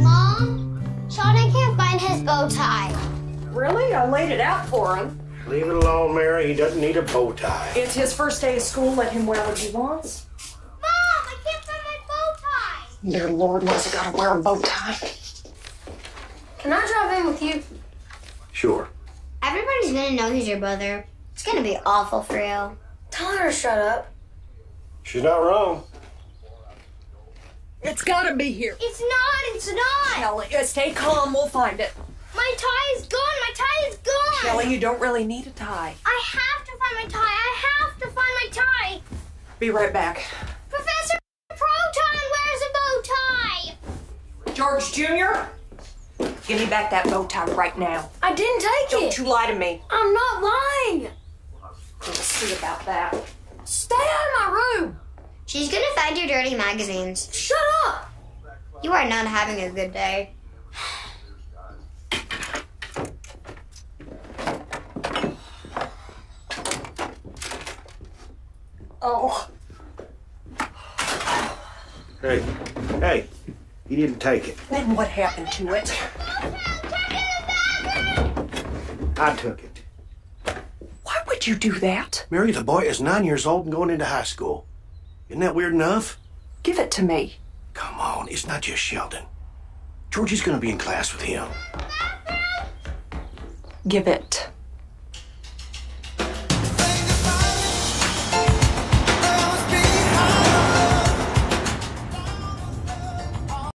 Mom, Sheldon can't find his bow tie. Really? I laid it out for him. Leave it alone, Mary. He doesn't need a bow tie. It's his first day of school. Let him wear what he wants. Mom, I can't find my bow tie. Dear Lord, why's he gotta wear a bow tie? Can I drive in with you? Sure. Everybody's gonna know he's your brother. It's gonna be awful for you. Tell her to shut up. She's not wrong. It's gotta be here. It's not, it's not. Shelly, uh, stay calm. We'll find it. My tie is gone. My tie is gone. Shelly, you don't really need a tie. I have to find my tie. I have to find my tie. Be right back. Professor Proton, where's a bow tie? George Jr., give me back that bow tie right now. I didn't take it! Don't you lie to me. I'm not lying. We'll see about that. Stay out of my room. She's gonna find your dirty magazines. Shut up. You are not having a good day. Oh, Hey, hey, he didn't take it. then what happened to it? I took it. Why would you do that? Mary, the boy is nine years old and going into high school. Isn't that weird enough? Give it to me. Come on, it's not just Sheldon. Georgie's gonna be in class with him. Give it.